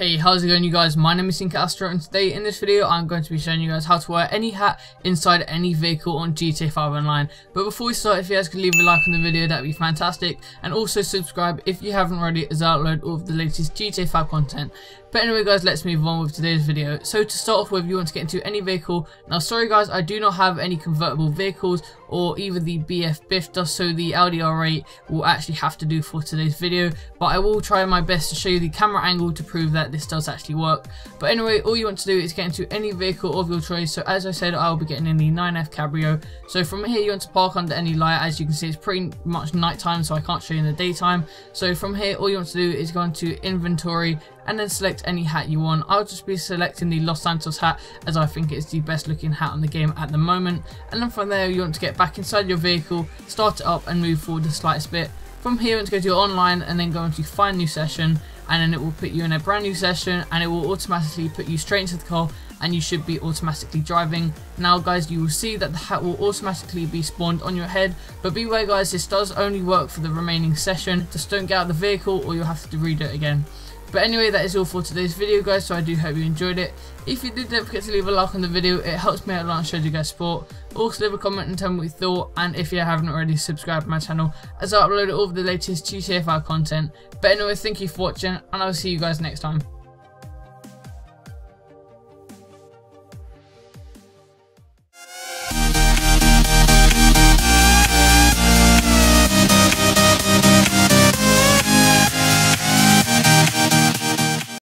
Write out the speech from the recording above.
Hey, how's it going you guys? My name is Astro and today in this video I'm going to be showing you guys how to wear any hat inside any vehicle on GTA 5 Online. But before we start, if you guys could leave a like on the video that'd be fantastic and also subscribe if you haven't already as I upload all of the latest GTA 5 content. But anyway guys, let's move on with today's video. So to start off with, you want to get into any vehicle. Now sorry guys, I do not have any convertible vehicles or even the BF Bifta, so the Audi R8 will actually have to do for today's video. But I will try my best to show you the camera angle to prove that this does actually work. But anyway, all you want to do is get into any vehicle of your choice. So as I said, I will be getting in the 9F Cabrio. So from here, you want to park under any light. As you can see, it's pretty much nighttime, so I can't show you in the daytime. So from here, all you want to do is go into inventory and then select any hat you want. I'll just be selecting the Los Santos hat as I think it's the best looking hat in the game at the moment. And then from there you want to get back inside your vehicle, start it up and move forward the slightest bit. From here you want to go to your online and then go into find new session and then it will put you in a brand new session and it will automatically put you straight into the car and you should be automatically driving. Now guys you will see that the hat will automatically be spawned on your head but beware guys this does only work for the remaining session. Just don't get out of the vehicle or you'll have to read it again. But anyway, that is all for today's video, guys, so I do hope you enjoyed it. If you did, don't forget to leave a like on the video. It helps me out a lot and shows you guys support. Also, leave a comment and tell me what you thought. And if you haven't already, subscribe to my channel as I upload all of the latest GTA 5 content. But anyway, thank you for watching, and I'll see you guys next time.